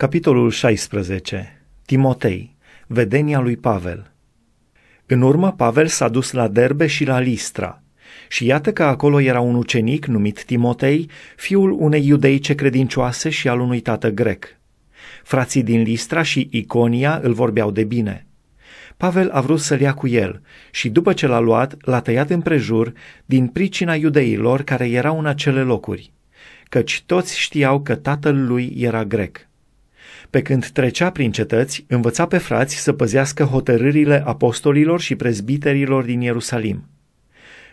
Capitolul 16. Timotei. Vedenia lui Pavel. În urmă, Pavel s-a dus la Derbe și la Listra. Și iată că acolo era un ucenic numit Timotei, fiul unei iudeice credincioase și al unui tată grec. Frații din Listra și Iconia îl vorbeau de bine. Pavel a vrut să-l ia cu el și după ce l-a luat, l-a tăiat împrejur din pricina iudeilor care erau în acele locuri, căci toți știau că tatăl lui era grec. Pe când trecea prin cetăți, învăța pe frați să păzească hotărârile apostolilor și prezbiterilor din Ierusalim.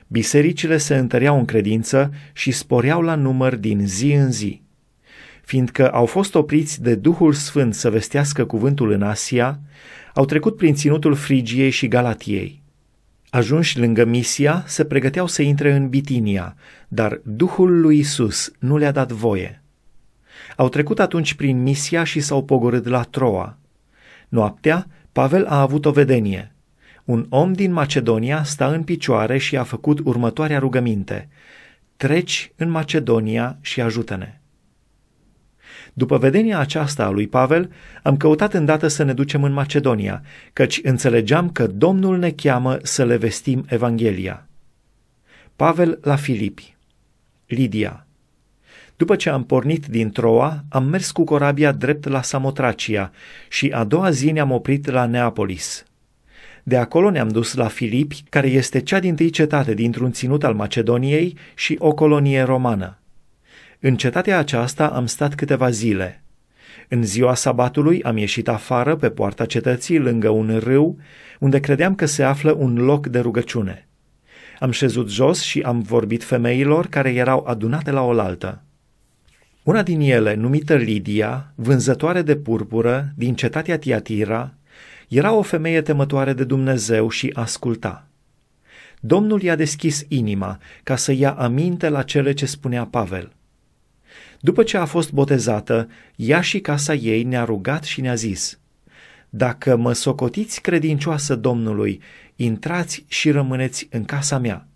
Bisericile se întăreau în credință și sporeau la număr din zi în zi. Fiindcă au fost opriți de Duhul Sfânt să vestească cuvântul în Asia, au trecut prin ținutul Frigiei și Galatiei. Ajunși lângă Misia, se pregăteau să intre în Bitinia, dar Duhul lui Isus nu le-a dat voie. Au trecut atunci prin Misia și s-au pogorât la Troa. Noaptea, Pavel a avut o vedenie. Un om din Macedonia sta în picioare și a făcut următoarea rugăminte. Treci în Macedonia și ajută-ne. După vedenia aceasta a lui Pavel, am căutat îndată să ne ducem în Macedonia, căci înțelegeam că Domnul ne cheamă să le vestim Evanghelia. Pavel la Filipi Lidia după ce am pornit din Troa, am mers cu corabia drept la Samotracia și a doua zi ne-am oprit la Neapolis. De acolo ne-am dus la Filipi, care este cea din tâi cetate dintr-un ținut al Macedoniei și o colonie romană. În cetatea aceasta am stat câteva zile. În ziua sabatului am ieșit afară pe poarta cetății lângă un râu, unde credeam că se află un loc de rugăciune. Am șezut jos și am vorbit femeilor care erau adunate la oaltă. Una din ele, numită Lidia, vânzătoare de purpură din cetatea Tiatira, era o femeie temătoare de Dumnezeu și asculta. Domnul i-a deschis inima ca să ia aminte la cele ce spunea Pavel. După ce a fost botezată, ea și casa ei ne-a rugat și ne-a zis, Dacă mă socotiți credincioasă Domnului, intrați și rămâneți în casa mea.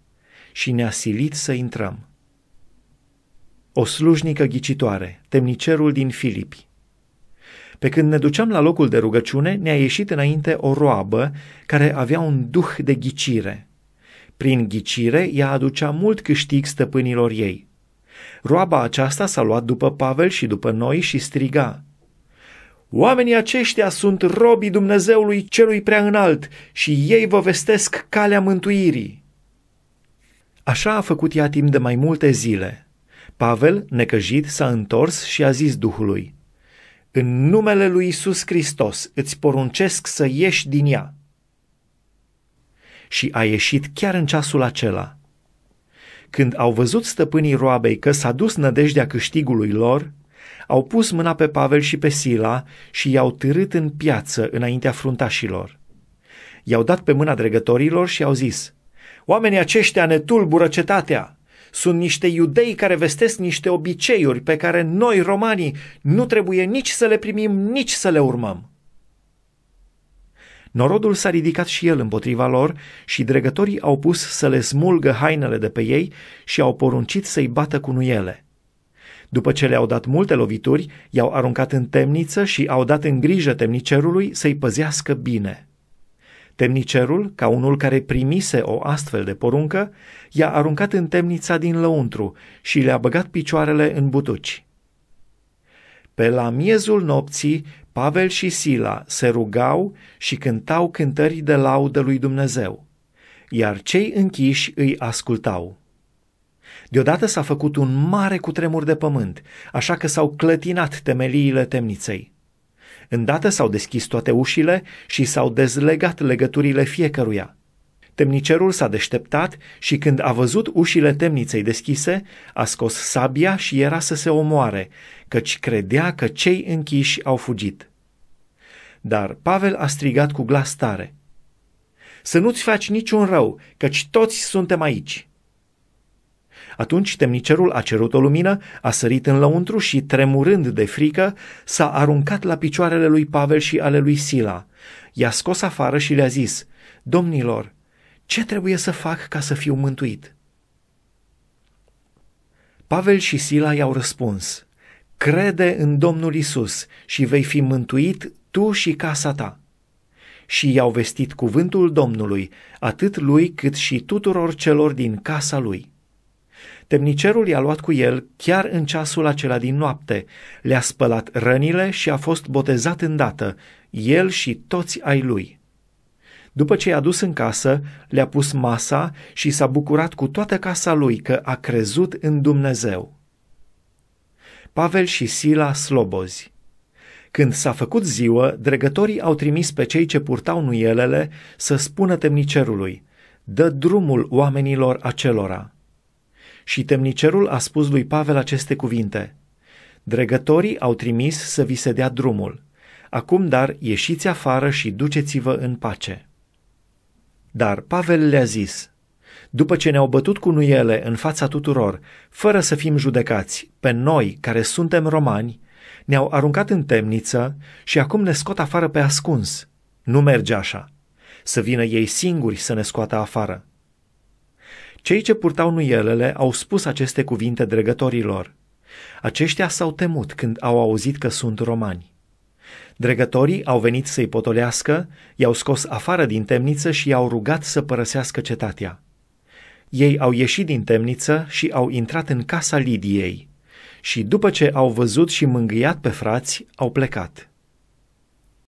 Și ne-a silit să intrăm. O slujnică ghicitoare, temnicerul din Filipi. Pe când ne duceam la locul de rugăciune, ne-a ieșit înainte o roabă care avea un duh de ghicire. Prin ghicire, ea aducea mult câștig stăpânilor ei. Roaba aceasta s-a luat după Pavel și după noi și striga. Oamenii aceștia sunt robii Dumnezeului celui prea înalt și ei vă vestesc calea mântuirii. Așa a făcut ea timp de mai multe zile. Pavel, necăjit, s-a întors și a zis Duhului, În numele lui Isus Hristos îți poruncesc să ieși din ea. Și a ieșit chiar în ceasul acela. Când au văzut stăpânii roabei că s-a dus nădejdea câștigului lor, au pus mâna pe Pavel și pe Sila și i-au târât în piață înaintea fruntașilor. I-au dat pe mâna dregătorilor și au zis, Oamenii aceștia ne tulbură cetatea, sunt niște iudei care vestesc niște obiceiuri pe care noi, romanii, nu trebuie nici să le primim, nici să le urmăm. Norodul s-a ridicat și el împotriva lor și dregătorii au pus să le smulgă hainele de pe ei și au poruncit să-i bată cu nuiele. După ce le-au dat multe lovituri, i-au aruncat în temniță și au dat în grijă temnicerului să-i păzească bine. Temnicerul, ca unul care primise o astfel de poruncă, i-a aruncat în temnița din lăuntru și le-a băgat picioarele în butuci. Pe la miezul nopții, Pavel și Sila se rugau și cântau cântări de laudă lui Dumnezeu, iar cei închiși îi ascultau. Deodată s-a făcut un mare cutremur de pământ, așa că s-au clătinat temeliile temniței. Îndată s-au deschis toate ușile și s-au dezlegat legăturile fiecăruia. Temnicerul s-a deșteptat și când a văzut ușile temniței deschise, a scos sabia și era să se omoare, căci credea că cei închiși au fugit. Dar Pavel a strigat cu glas tare. Să nu-ți faci niciun rău, căci toți suntem aici. Atunci temnicerul a cerut o lumină, a sărit în lăuntru și, tremurând de frică, s-a aruncat la picioarele lui Pavel și ale lui Sila. I-a scos afară și le-a zis, Domnilor, ce trebuie să fac ca să fiu mântuit? Pavel și Sila i-au răspuns, crede în Domnul Isus și vei fi mântuit tu și casa ta. Și i-au vestit cuvântul Domnului, atât lui cât și tuturor celor din casa lui. Temnicerul i-a luat cu el chiar în ceasul acela din noapte, le-a spălat rănile și a fost botezat îndată, el și toți ai lui. După ce i-a dus în casă, le-a pus masa și s-a bucurat cu toată casa lui că a crezut în Dumnezeu. Pavel și Sila slobozi când s-a făcut ziua, dregătorii au trimis pe cei ce purtau nuielele să spună temnicerului, dă drumul oamenilor acelora. Și temnicerul a spus lui Pavel aceste cuvinte, dregătorii au trimis să vi se dea drumul. Acum, dar, ieșiți afară și duceți-vă în pace. Dar Pavel le-a zis, după ce ne-au bătut cu nuiele în fața tuturor, fără să fim judecați, pe noi care suntem romani, ne-au aruncat în temniță și acum ne scot afară pe ascuns. Nu merge așa. Să vină ei singuri să ne scoată afară. Cei ce purtau nuielele au spus aceste cuvinte dregătorilor. Aceștia s-au temut când au auzit că sunt romani. Dregătorii au venit să-i potolească, i-au scos afară din temniță și i-au rugat să părăsească cetatea. Ei au ieșit din temniță și au intrat în casa Lidiei și după ce au văzut și mângâiat pe frați, au plecat.